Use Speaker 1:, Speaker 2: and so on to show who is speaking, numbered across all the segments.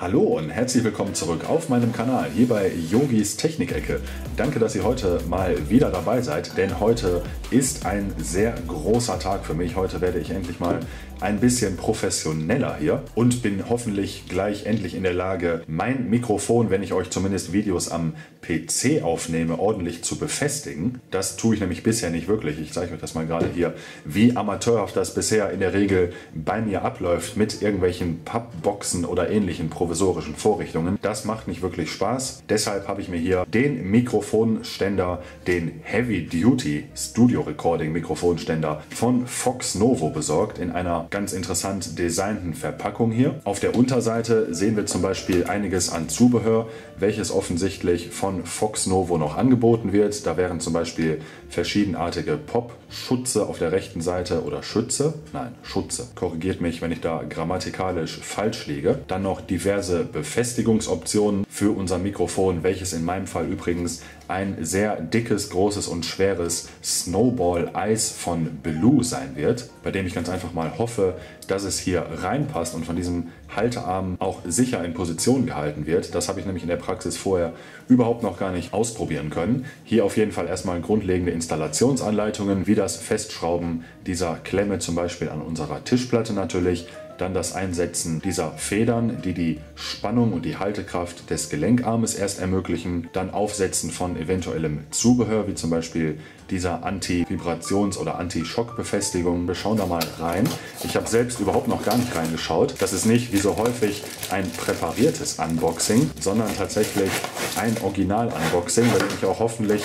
Speaker 1: Hallo und herzlich willkommen zurück auf meinem Kanal hier bei Yogis Technikecke. Danke, dass ihr heute mal wieder dabei seid, denn heute ist ein sehr großer Tag für mich. Heute werde ich endlich mal ein bisschen professioneller hier und bin hoffentlich gleich endlich in der Lage, mein Mikrofon, wenn ich euch zumindest Videos am PC aufnehme, ordentlich zu befestigen. Das tue ich nämlich bisher nicht wirklich. Ich zeige euch das mal gerade hier, wie amateurhaft das bisher in der Regel bei mir abläuft mit irgendwelchen Pappboxen oder ähnlichen provisorischen Vorrichtungen. Das macht nicht wirklich Spaß. Deshalb habe ich mir hier den Mikrofonständer, den Heavy Duty Studio Recording Mikrofonständer von Fox Novo besorgt in einer ganz interessant designten Verpackung hier. Auf der Unterseite sehen wir zum Beispiel einiges an Zubehör, welches offensichtlich von Fox Novo noch angeboten wird. Da wären zum Beispiel verschiedenartige Pop-Schutze auf der rechten Seite oder Schütze, nein, Schutze. Korrigiert mich, wenn ich da grammatikalisch falsch liege. Dann noch diverse Befestigungsoptionen für unser Mikrofon, welches in meinem Fall übrigens ein sehr dickes, großes und schweres Snowball-Eis von Belou sein wird, bei dem ich ganz einfach mal hoffe, dass es hier reinpasst und von diesem Haltearm auch sicher in Position gehalten wird. Das habe ich nämlich in der Praxis vorher überhaupt noch gar nicht ausprobieren können. Hier auf jeden Fall erstmal grundlegende Installationsanleitungen, wie das Festschrauben dieser Klemme zum Beispiel an unserer Tischplatte natürlich, dann das Einsetzen dieser Federn, die die Spannung und die Haltekraft des Gelenkarmes erst ermöglichen, dann Aufsetzen von eventuellem Zubehör, wie zum Beispiel dieser Anti-Vibrations- oder Anti-Schock-Befestigung. Wir schauen da mal rein. Ich habe selbst überhaupt noch gar nicht reingeschaut. Das ist nicht, wie so häufig, ein präpariertes Unboxing, sondern tatsächlich ein Original-Unboxing, dem ich auch hoffentlich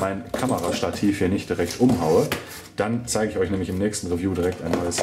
Speaker 1: mein Kamerastativ hier nicht direkt umhaue. Dann zeige ich euch nämlich im nächsten Review direkt ein neues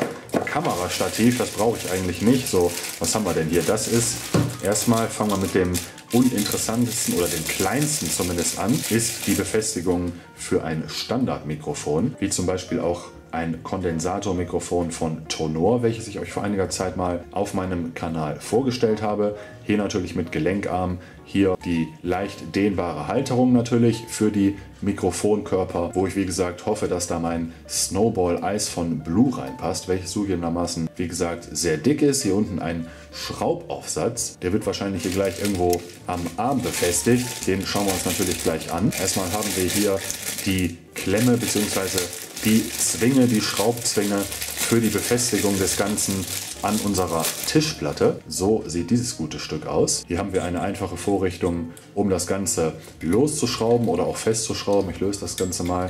Speaker 1: Kamerastativ. Das brauche ich eigentlich nicht. So, was haben wir denn hier? Das ist erstmal, fangen wir mit dem uninteressantesten oder dem kleinsten zumindest an, ist die Befestigung für ein Standardmikrofon, wie zum Beispiel auch ein Kondensatormikrofon von Tonor, welches ich euch vor einiger Zeit mal auf meinem Kanal vorgestellt habe. Hier natürlich mit Gelenkarm, hier die leicht dehnbare Halterung natürlich für die Mikrofonkörper, wo ich wie gesagt hoffe, dass da mein Snowball Eis von Blue reinpasst, welches zugegebenermaßen wie gesagt sehr dick ist. Hier unten ein Schraubaufsatz, der wird wahrscheinlich hier gleich irgendwo am Arm befestigt. Den schauen wir uns natürlich gleich an. Erstmal haben wir hier die Klemme bzw die Zwinge, die Schraubzwinge für die Befestigung des Ganzen an unserer Tischplatte. So sieht dieses gute Stück aus. Hier haben wir eine einfache Vorrichtung, um das Ganze loszuschrauben oder auch festzuschrauben. Ich löse das Ganze mal.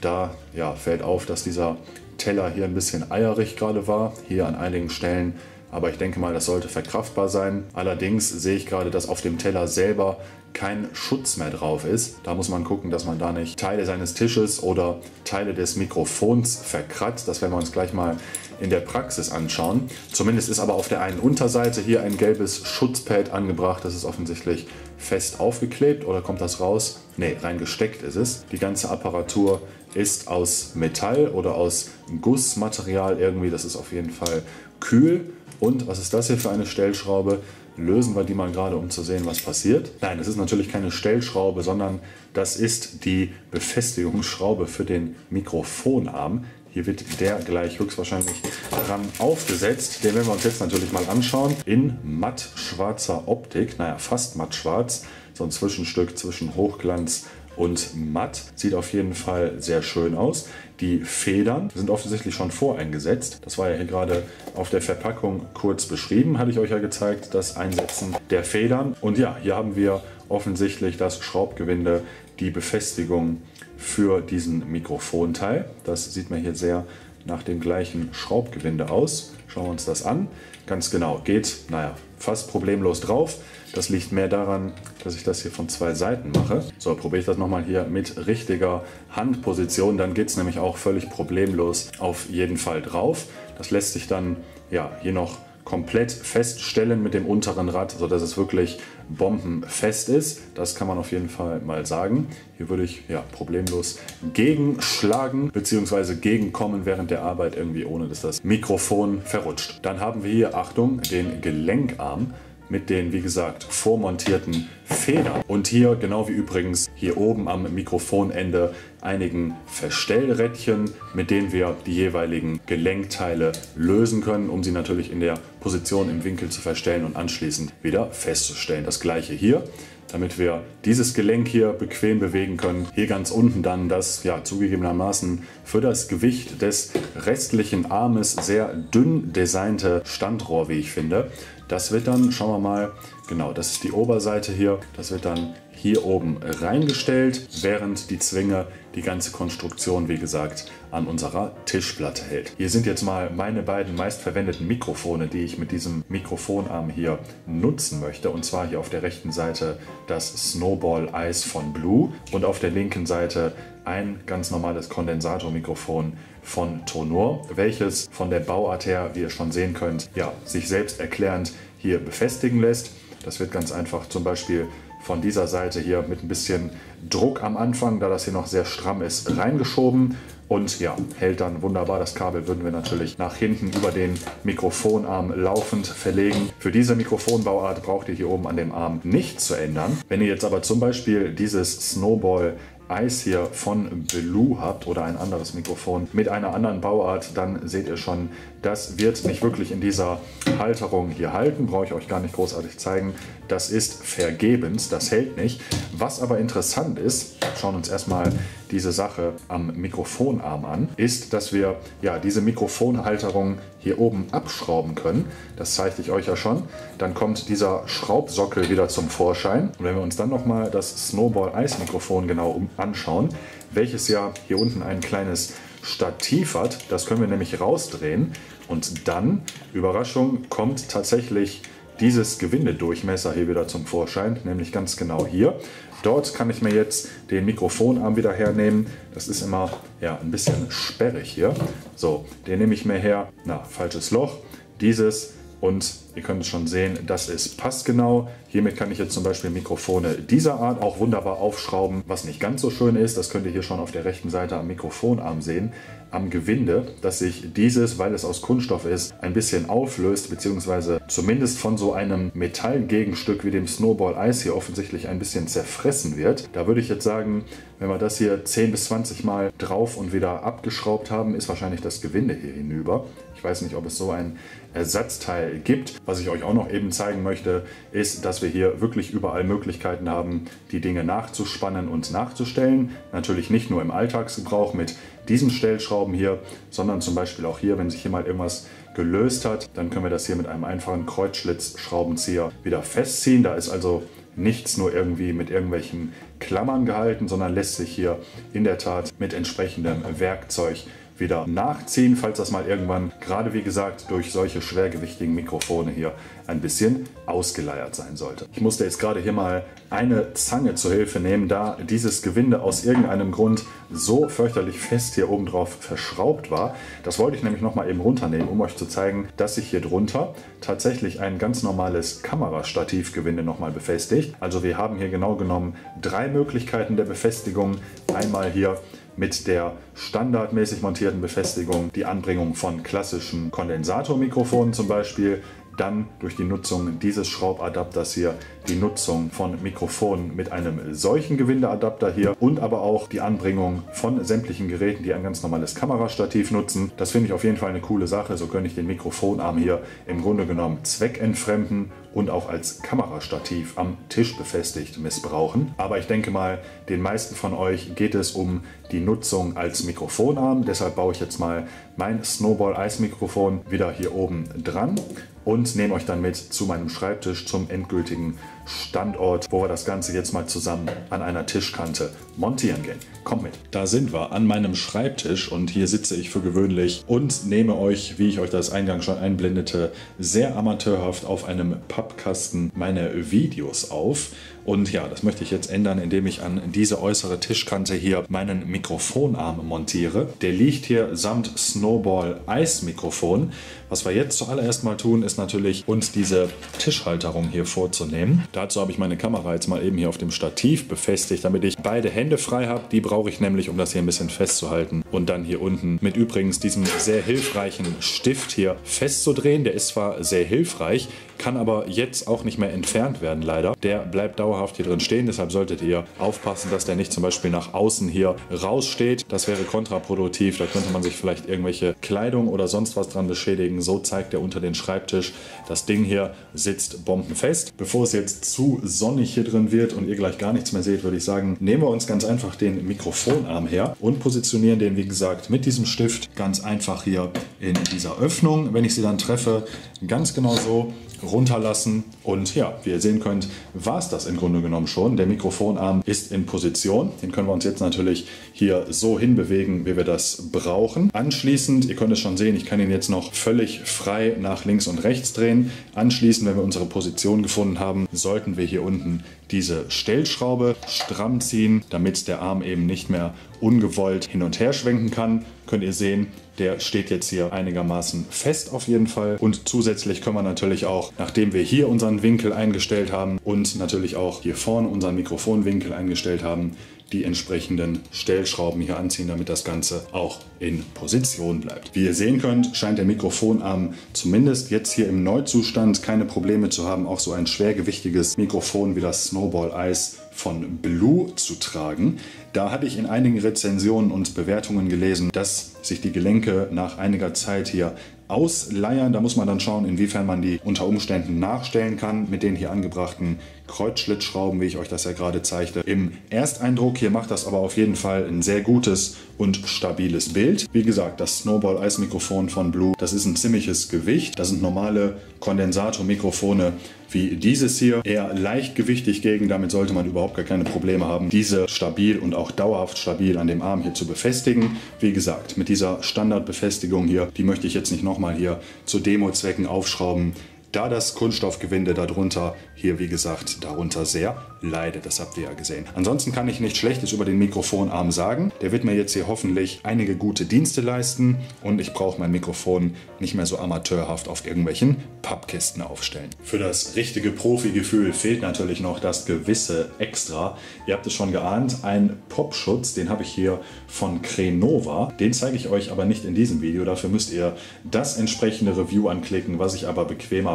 Speaker 1: Da ja, fällt auf, dass dieser Teller hier ein bisschen eierig gerade war. Hier an einigen Stellen aber ich denke mal, das sollte verkraftbar sein. Allerdings sehe ich gerade, dass auf dem Teller selber kein Schutz mehr drauf ist. Da muss man gucken, dass man da nicht Teile seines Tisches oder Teile des Mikrofons verkratzt. Das werden wir uns gleich mal in der Praxis anschauen. Zumindest ist aber auf der einen Unterseite hier ein gelbes Schutzpad angebracht. Das ist offensichtlich fest aufgeklebt oder kommt das raus? Ne, rein gesteckt ist es. Die ganze Apparatur ist aus Metall oder aus Gussmaterial irgendwie. Das ist auf jeden Fall kühl und was ist das hier für eine Stellschraube? Lösen wir die mal gerade, um zu sehen, was passiert. Nein, es ist natürlich keine Stellschraube, sondern das ist die Befestigungsschraube für den Mikrofonarm. Hier wird der gleich höchstwahrscheinlich dran aufgesetzt. Den werden wir uns jetzt natürlich mal anschauen. In matt schwarzer Optik, naja fast matt schwarz. So ein Zwischenstück zwischen Hochglanz und matt. Sieht auf jeden Fall sehr schön aus. Die Federn sind offensichtlich schon voreingesetzt. Das war ja hier gerade auf der Verpackung kurz beschrieben, hatte ich euch ja gezeigt, das Einsetzen der Federn. Und ja, hier haben wir offensichtlich das Schraubgewinde, die Befestigung für diesen Mikrofonteil. Das sieht man hier sehr nach dem gleichen Schraubgewinde aus. Schauen wir uns das an. Ganz genau, geht, naja, fast problemlos drauf. Das liegt mehr daran, dass ich das hier von zwei Seiten mache. So, probiere ich das nochmal hier mit richtiger Handposition. Dann geht es nämlich auch völlig problemlos auf jeden Fall drauf. Das lässt sich dann ja, hier noch komplett feststellen mit dem unteren Rad, sodass es wirklich bombenfest ist. Das kann man auf jeden Fall mal sagen. Hier würde ich ja problemlos gegenschlagen bzw. gegenkommen während der Arbeit irgendwie, ohne dass das Mikrofon verrutscht. Dann haben wir hier, Achtung, den Gelenkarm mit den, wie gesagt, vormontierten Federn. Und hier, genau wie übrigens hier oben am Mikrofonende, einigen Verstellrädchen, mit denen wir die jeweiligen Gelenkteile lösen können, um sie natürlich in der Position im Winkel zu verstellen und anschließend wieder festzustellen. Das gleiche hier damit wir dieses Gelenk hier bequem bewegen können. Hier ganz unten dann das ja zugegebenermaßen für das Gewicht des restlichen Armes sehr dünn designte Standrohr, wie ich finde. Das wird dann, schauen wir mal, genau, das ist die Oberseite hier, das wird dann hier oben reingestellt, während die Zwinge die ganze Konstruktion, wie gesagt, an unserer Tischplatte hält. Hier sind jetzt mal meine beiden meistverwendeten Mikrofone, die ich mit diesem Mikrofonarm hier nutzen möchte. Und zwar hier auf der rechten Seite das Snowball Ice von Blue und auf der linken Seite ein ganz normales Kondensatormikrofon von Tonor, welches von der Bauart her, wie ihr schon sehen könnt, ja, sich selbst erklärend hier befestigen lässt. Das wird ganz einfach zum Beispiel von dieser Seite hier mit ein bisschen Druck am Anfang, da das hier noch sehr stramm ist, reingeschoben und ja, hält dann wunderbar. Das Kabel würden wir natürlich nach hinten über den Mikrofonarm laufend verlegen. Für diese Mikrofonbauart braucht ihr hier oben an dem Arm nichts zu ändern. Wenn ihr jetzt aber zum Beispiel dieses Snowball Eis hier von Blue habt oder ein anderes Mikrofon mit einer anderen Bauart, dann seht ihr schon, das wird nicht wirklich in dieser Halterung hier halten. Brauche ich euch gar nicht großartig zeigen. Das ist vergebens, das hält nicht. Was aber interessant ist, schauen uns erstmal diese Sache am Mikrofonarm an, ist, dass wir ja diese Mikrofonhalterung hier oben abschrauben können. Das zeigte ich euch ja schon. Dann kommt dieser Schraubsockel wieder zum Vorschein. Und wenn wir uns dann nochmal das Snowball Eis Mikrofon genau anschauen, welches ja hier unten ein kleines Stativ hat, das können wir nämlich rausdrehen und dann, Überraschung, kommt tatsächlich dieses Gewindedurchmesser hier wieder zum Vorschein, nämlich ganz genau hier. Dort kann ich mir jetzt den Mikrofonarm wieder hernehmen. Das ist immer ja, ein bisschen sperrig hier. So, den nehme ich mir her. Na, falsches Loch. Dieses und ihr könnt es schon sehen, das ist passgenau. Hiermit kann ich jetzt zum Beispiel Mikrofone dieser Art auch wunderbar aufschrauben. Was nicht ganz so schön ist, das könnt ihr hier schon auf der rechten Seite am Mikrofonarm sehen, am Gewinde, dass sich dieses, weil es aus Kunststoff ist, ein bisschen auflöst, beziehungsweise zumindest von so einem Metallgegenstück wie dem Snowball Ice hier offensichtlich ein bisschen zerfressen wird. Da würde ich jetzt sagen, wenn wir das hier 10 bis 20 Mal drauf und wieder abgeschraubt haben, ist wahrscheinlich das Gewinde hier hinüber. Ich weiß nicht, ob es so ein Ersatzteil gibt. Was ich euch auch noch eben zeigen möchte, ist, dass wir hier wirklich überall Möglichkeiten haben, die Dinge nachzuspannen und nachzustellen. Natürlich nicht nur im Alltagsgebrauch mit diesen Stellschrauben hier, sondern zum Beispiel auch hier, wenn sich hier mal irgendwas gelöst hat, dann können wir das hier mit einem einfachen Kreuzschlitzschraubenzieher wieder festziehen. Da ist also nichts nur irgendwie mit irgendwelchen Klammern gehalten, sondern lässt sich hier in der Tat mit entsprechendem Werkzeug wieder nachziehen, falls das mal irgendwann, gerade wie gesagt, durch solche schwergewichtigen Mikrofone hier ein bisschen ausgeleiert sein sollte. Ich musste jetzt gerade hier mal eine Zange zur Hilfe nehmen, da dieses Gewinde aus irgendeinem Grund so fürchterlich fest hier oben drauf verschraubt war. Das wollte ich nämlich noch mal eben runternehmen, um euch zu zeigen, dass sich hier drunter tatsächlich ein ganz normales Kamerastativgewinde noch mal befestigt. Also wir haben hier genau genommen drei Möglichkeiten der Befestigung. Einmal hier mit der standardmäßig montierten Befestigung die Anbringung von klassischen Kondensatormikrofonen zum Beispiel, dann durch die Nutzung dieses Schraubadapters hier die Nutzung von Mikrofonen mit einem solchen Gewindeadapter hier und aber auch die Anbringung von sämtlichen Geräten, die ein ganz normales Kamerastativ nutzen. Das finde ich auf jeden Fall eine coole Sache. So könnte ich den Mikrofonarm hier im Grunde genommen zweckentfremden und auch als Kamerastativ am Tisch befestigt missbrauchen. Aber ich denke mal, den meisten von euch geht es um die Nutzung als Mikrofonarm. Deshalb baue ich jetzt mal mein Snowball Eismikrofon wieder hier oben dran und nehme euch dann mit zu meinem Schreibtisch zum endgültigen Standort, wo wir das Ganze jetzt mal zusammen an einer Tischkante montieren gehen. Kommt mit. Da sind wir an meinem Schreibtisch und hier sitze ich für gewöhnlich und nehme euch, wie ich euch das eingangs schon einblendete, sehr amateurhaft auf einem Pappkasten meine Videos auf. Und ja, das möchte ich jetzt ändern, indem ich an diese äußere Tischkante hier meinen Mikrofonarm montiere. Der liegt hier samt Snowball Eismikrofon. Was wir jetzt zuallererst mal tun, ist natürlich uns diese Tischhalterung hier vorzunehmen. Dazu habe ich meine Kamera jetzt mal eben hier auf dem Stativ befestigt, damit ich beide Hände frei habe. Die brauche ich nämlich, um das hier ein bisschen festzuhalten. Und dann hier unten mit übrigens diesem sehr hilfreichen Stift hier festzudrehen. Der ist zwar sehr hilfreich, kann aber jetzt auch nicht mehr entfernt werden leider. Der bleibt dauerhaft hier drin stehen, deshalb solltet ihr aufpassen, dass der nicht zum Beispiel nach außen hier raussteht. Das wäre kontraproduktiv, da könnte man sich vielleicht irgendwelche Kleidung oder sonst was dran beschädigen. So zeigt er unter den Schreibtisch. Das Ding hier sitzt bombenfest. Bevor es jetzt zu sonnig hier drin wird und ihr gleich gar nichts mehr seht, würde ich sagen, nehmen wir uns ganz einfach den Mikrofonarm her und positionieren den, wie gesagt, mit diesem Stift ganz einfach hier in dieser Öffnung. Wenn ich sie dann treffe, ganz genau so runterlassen. Und ja, wie ihr sehen könnt, war es das im Grunde genommen schon. Der Mikrofonarm ist in Position. Den können wir uns jetzt natürlich hier so hinbewegen, wie wir das brauchen. Anschließend, ihr könnt es schon sehen, ich kann ihn jetzt noch völlig frei nach links und rechts drehen. Anschließend, wenn wir unsere Position gefunden haben, sollten wir hier unten diese Stellschraube stramm ziehen, damit der Arm eben nicht mehr ungewollt hin und her schwenken kann. Könnt ihr sehen, der steht jetzt hier einigermaßen fest auf jeden Fall. Und zusätzlich können wir natürlich auch, nachdem wir hier unseren Winkel eingestellt haben und natürlich auch hier vorne unseren Mikrofonwinkel eingestellt haben, die entsprechenden Stellschrauben hier anziehen, damit das Ganze auch in Position bleibt. Wie ihr sehen könnt, scheint der Mikrofonarm zumindest jetzt hier im Neuzustand keine Probleme zu haben, auch so ein schwergewichtiges Mikrofon wie das Snowball Ice von Blue zu tragen. Da hatte ich in einigen Rezensionen und Bewertungen gelesen, dass sich die Gelenke nach einiger Zeit hier ausleiern. Da muss man dann schauen, inwiefern man die unter Umständen nachstellen kann mit den hier angebrachten Kreuzschlitzschrauben, wie ich euch das ja gerade zeigte. Im Ersteindruck hier macht das aber auf jeden Fall ein sehr gutes und stabiles Bild. Wie gesagt, das Snowball Eismikrofon von Blue, das ist ein ziemliches Gewicht. Das sind normale Kondensatormikrofone wie dieses hier. Eher leichtgewichtig gegen, damit sollte man überhaupt gar keine Probleme haben, diese stabil und auch dauerhaft stabil an dem Arm hier zu befestigen. Wie gesagt, mit dieser Standardbefestigung hier, die möchte ich jetzt nicht nochmal hier zu Demo-Zwecken aufschrauben da das Kunststoffgewinde darunter hier wie gesagt darunter sehr leidet. Das habt ihr ja gesehen. Ansonsten kann ich nichts Schlechtes über den Mikrofonarm sagen. Der wird mir jetzt hier hoffentlich einige gute Dienste leisten und ich brauche mein Mikrofon nicht mehr so amateurhaft auf irgendwelchen Pappkisten aufstellen. Für das richtige Profi-Gefühl fehlt natürlich noch das gewisse Extra. Ihr habt es schon geahnt, ein Popschutz, den habe ich hier von Crenova. Den zeige ich euch aber nicht in diesem Video. Dafür müsst ihr das entsprechende Review anklicken, was ich aber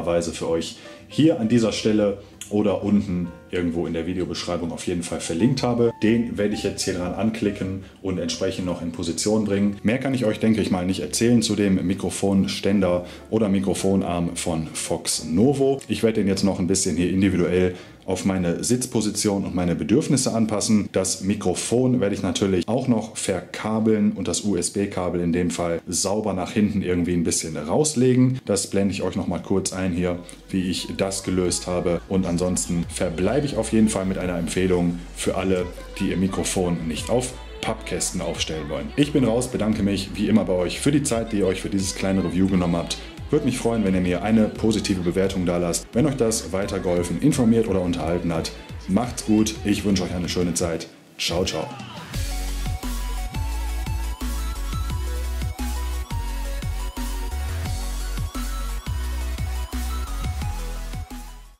Speaker 1: bequemerweise für euch hier an dieser Stelle oder unten irgendwo in der Videobeschreibung auf jeden Fall verlinkt habe. Den werde ich jetzt hier dran anklicken und entsprechend noch in Position bringen. Mehr kann ich euch, denke ich mal, nicht erzählen zu dem Mikrofonständer oder Mikrofonarm von Fox Novo. Ich werde den jetzt noch ein bisschen hier individuell auf meine Sitzposition und meine Bedürfnisse anpassen. Das Mikrofon werde ich natürlich auch noch verkabeln und das USB-Kabel in dem Fall sauber nach hinten irgendwie ein bisschen rauslegen. Das blende ich euch noch mal kurz ein hier, wie ich das gelöst habe. Und ansonsten verbleibe ich auf jeden Fall mit einer Empfehlung für alle, die ihr Mikrofon nicht auf Pappkästen aufstellen wollen. Ich bin raus, bedanke mich wie immer bei euch für die Zeit, die ihr euch für dieses kleine Review genommen habt. Würde mich freuen, wenn ihr mir eine positive Bewertung da lasst. Wenn euch das weitergeholfen, informiert oder unterhalten hat, macht's gut. Ich wünsche euch eine schöne Zeit. Ciao, ciao.